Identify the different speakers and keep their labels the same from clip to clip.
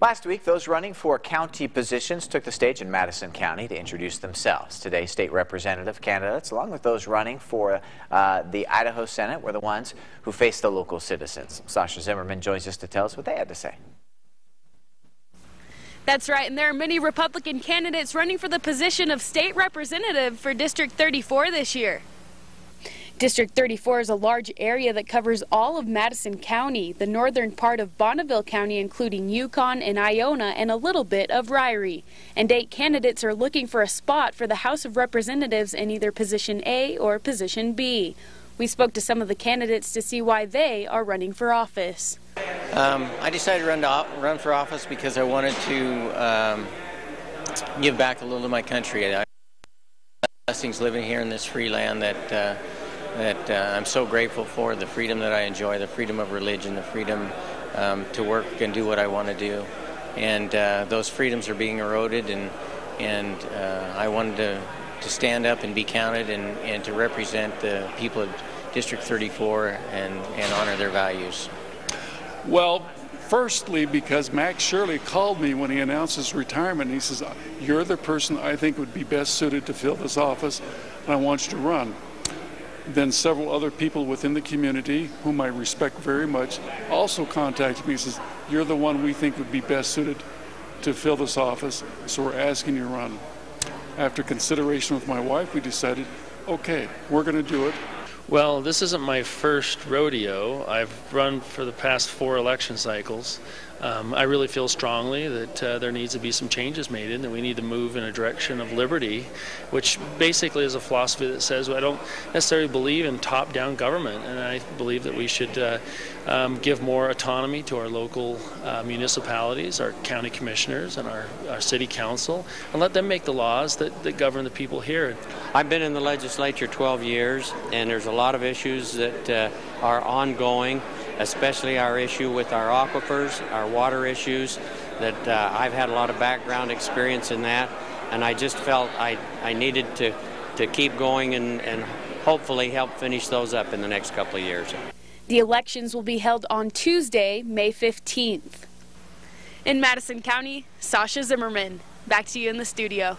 Speaker 1: Last week, those running for county positions took the stage in Madison County to introduce themselves. Today, state representative candidates, along with those running for uh, the Idaho Senate, were the ones who faced the local citizens. Sasha Zimmerman joins us to tell us what they had to say.
Speaker 2: That's right, and there are many Republican candidates running for the position of state representative for District 34 this year. District 34 is a large area that covers all of Madison County, the northern part of Bonneville County, including Ucon and Iona, and a little bit of Ririe. And eight candidates are looking for a spot for the House of Representatives in either position A or position B. We spoke to some of the candidates to see why they are running for office.
Speaker 3: Um, I decided to run, to run for office because I wanted to um, give back a little to my country. I blessings living here in this free land that uh, that uh, I'm so grateful for the freedom that I enjoy, the freedom of religion, the freedom um, to work and do what I want to do. And uh, those freedoms are being eroded, and, and uh, I wanted to, to stand up and be counted and, and to represent the people of District 34 and, and honor their values.
Speaker 4: Well, firstly, because Max Shirley called me when he announced his retirement. He says, You're the person I think would be best suited to fill this office, and I want you to run. Then several other people within the community, whom I respect very much, also contacted me and says, you're the one we think would be best suited to fill this office, so we're asking you to run. After consideration with my wife, we decided, okay, we're going to do it.
Speaker 5: Well, this isn't my first rodeo. I've run for the past four election cycles. Um, I really feel strongly that uh, there needs to be some changes made and that we need to move in a direction of liberty, which basically is a philosophy that says well, I don't necessarily believe in top-down government, and I believe that we should uh, um, give more autonomy to our local uh, municipalities, our county commissioners, and our, our city council, and let them make the laws that, that govern the people here.
Speaker 3: I've been in the legislature 12 years, and there's a lot of issues that uh, are ongoing especially our issue with our aquifers, our water issues, that uh, I've had a lot of background experience in that, and I just felt I, I needed to, to keep going and, and hopefully help finish those up in the next couple of years.
Speaker 2: The elections will be held on Tuesday, May 15th. In Madison County, Sasha Zimmerman. Back to you in the studio.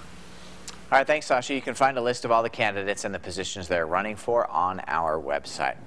Speaker 1: All right, thanks, Sasha. You can find a list of all the candidates and the positions they're running for on our website.